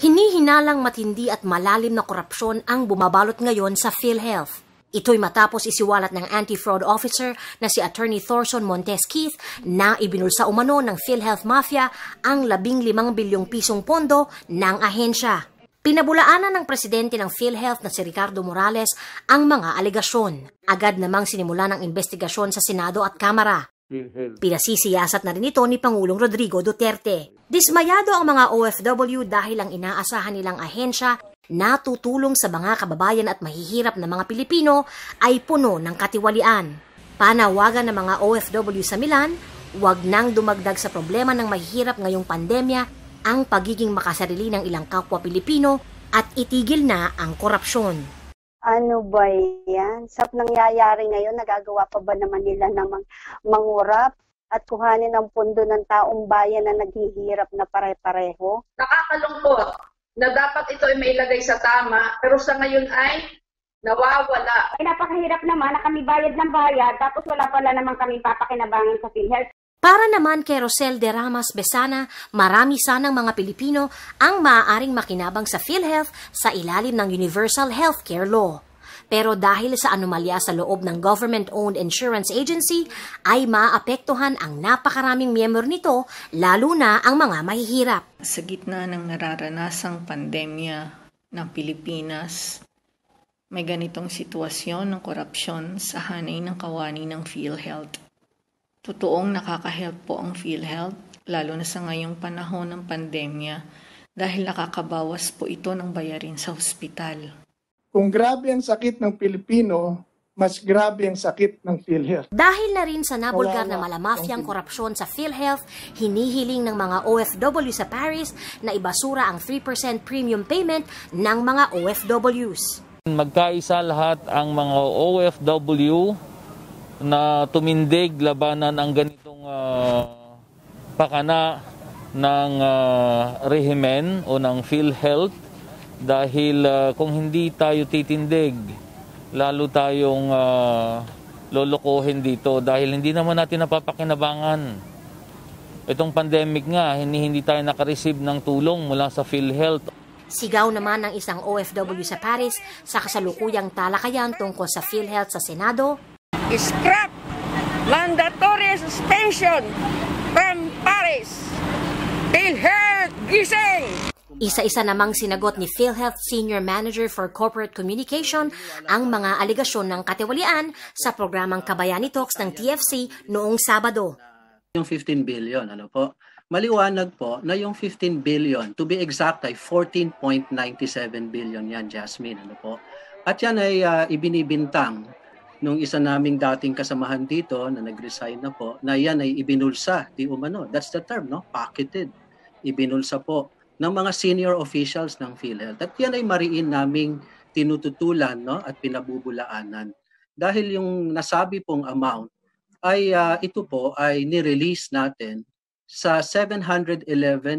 Hinihinalang matindi at malalim na korupsyon ang bumabalot ngayon sa PhilHealth. Ito'y matapos isiwalat ng anti-fraud officer na si Attorney Thorson Montes Keith na ibinulsa umano ng PhilHealth Mafia ang 15 bilyong pisong pondo ng ahensya. Pinabulaanan ng presidente ng PhilHealth na si Ricardo Morales ang mga alegasyon. Agad namang sinimula ng investigasyon sa Senado at Kamara. Pinasisiyasat na rin ito ni Pangulong Rodrigo Duterte. Dismayado ang mga OFW dahil ang inaasahan nilang ahensya na tutulong sa mga kababayan at mahihirap na mga Pilipino ay puno ng katiwalian. Panawagan ng mga OFW sa Milan, huwag nang dumagdag sa problema ng mahihirap ngayong pandemya ang pagiging makasarili ng ilang kapwa Pilipino at itigil na ang korupsyon. Ano ba yan? Sa nangyayari ngayon, nagagawa pa ba naman nila na mang, mangurap at kuhanin ang pundo ng taong bayan na naghihirap na pare-pareho? Nakakalungkot na dapat ito ay mailagay sa tama, pero sa ngayon ay nawawala. Ay, napakahirap naman na kami bayad ng bayad, tapos wala pala naman kami papakinabangan sa PhilHealth. Para naman kay Rosel de Ramas Besana, marami sanang mga Pilipino ang maaaring makinabang sa PhilHealth sa ilalim ng Universal Healthcare Law. Pero dahil sa anomalya sa loob ng government-owned insurance agency, ay maapektuhan ang napakaraming miyembro nito, lalo na ang mga mahihirap. Sa gitna ng nararanasang pandemya ng Pilipinas, may ganitong sitwasyon ng korupsyon sa hanay ng kawani ng PhilHealth. Totoong nakaka-help po ang PhilHealth, lalo na sa ngayong panahon ng pandemya, dahil nakakabawas po ito ng bayarin sa ospital. Kung grabe ang sakit ng Pilipino, mas grabe ang sakit ng PhilHealth. Dahil na rin sa nabulgar na malamafyang korupsyon sa PhilHealth, hinihiling ng mga OFW sa Paris na ibasura ang 3% premium payment ng mga OFWs. Magkaisa lahat ang mga OFW na tumindig labanan ang ganitong ah, pakana ng ah, rehimen o ng PhilHealth dahil ah, kung hindi tayo titindig, lalo tayong ah, lolokohin dito dahil hindi naman natin napapakinabangan. Itong pandemic nga, hindi, hindi tayo nakareceive ng tulong mula sa PhilHealth Sigaw naman ng isang OFW sa Paris sa kasalukuyang talakayan tungkol sa PhilHealth sa Senado, scrap mandatory suspension from Paris. PhilHealth gising! Isa-isa namang sinagot ni PhilHealth Senior Manager for Corporate Communication ang mga aligasyon ng katiwalian sa programang Kabayani Talks ng TFC noong Sabado. yung 15 billion, ano po? Maliwanag po na yung 15 billion, to be exact ay 14.97 billion yan, Jasmine, ano po? At yan ay ah, ibinibintang nung isa naming dating kasamahan dito na nag-resign na po, na yan ay ibinulsa, di umano. That's the term, no? Pocketed. Ibinulsa po ng mga senior officials ng PhilHealth. At yan ay mariin naming tinututulan no? at pinabubulaanan. Dahil yung nasabi pong amount ay ah, ito po ay nirelease natin sa 711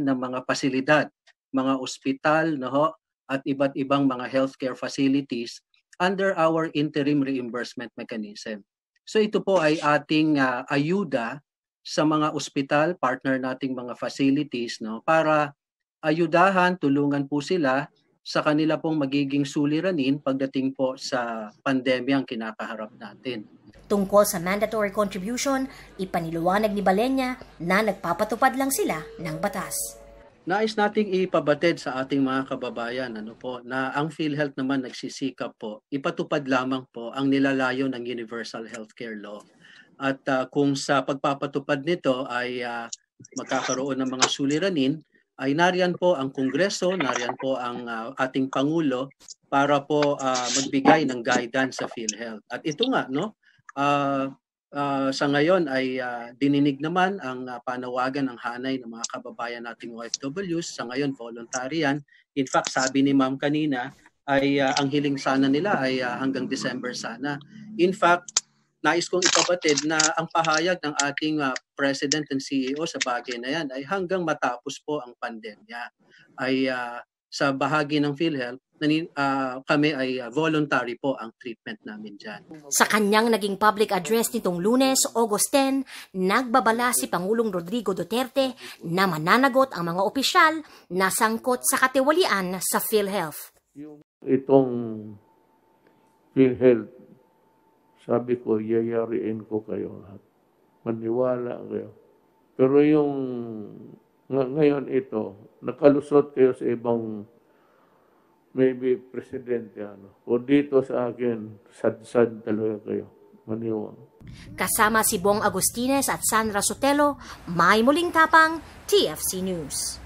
na mga pasilidad, mga ospital no, at iba't ibang mga healthcare facilities under our interim reimbursement mechanism. So ito po ay ating ah, ayuda sa mga ospital, partner nating mga facilities no para ayudahan, tulungan po sila sa kanila pong magiging suliranin pagdating po sa pandemyang kinakaharap natin. Tungkol sa mandatory contribution, ipaniluwanag ni Balenya na nagpapatupad lang sila ng batas. Nais nating ipabatid sa ating mga kababayan ano po na ang PhilHealth naman nagsisikap po ipatupad lamang po ang nilalayo ng Universal Healthcare Law. At ah, kung sa pagpapatupad nito ay ah, magkakaroon ng mga suliranin ay nariyan po ang Kongreso, nariyan po ang ah, ating Pangulo para po ah, magbigay ng guidance sa PhilHealth. At ito nga no, ah, ah, sa ngayon ay ah, dininig naman ang ah, panawagan ng hanay ng mga kababayan nating OFWs. Sa ngayon, voluntary yan. In fact, sabi ni ma'am kanina, ay ah, ang hiling sana nila ay ah, hanggang December sana. In fact, nais kong ipabatid na ang pahayag ng ating ah, President and CEO sa bagay na yan ay hanggang matapos po ang pandemya ay ah, sa bahagi ng PhilHealth, nani, ah, kami ay ah, voluntary po ang treatment namin dyan. Sa kanyang naging public address nitong lunes, August 10, nagbabala si Pangulong Rodrigo Duterte na mananagot ang mga opisyal na sangkot sa katiwalian sa PhilHealth. itong PhilHealth, sabi ko, yayariin ko kayo lahat. Maniwala kayo. Pero yung ng- ngayon ito, nakalusot kayo sa ibang maybe presidente ano. O dito sa akin, sad-sad talaga kayo. Maniwala. Kasama si Bong Agustines at Sandra Sotelo, may muling tapang TFC News.